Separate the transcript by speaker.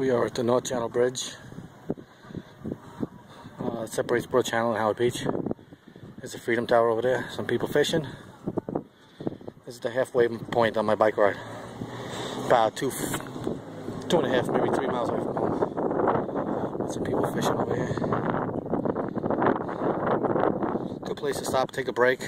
Speaker 1: we are at the North Channel Bridge. Uh, it separates Broad Channel and Howard Beach. There's a Freedom Tower over there. Some people fishing. This is the halfway point on my bike ride. About two, two and a half, maybe three miles away from home. Some people fishing over here. Good place to stop, take a break.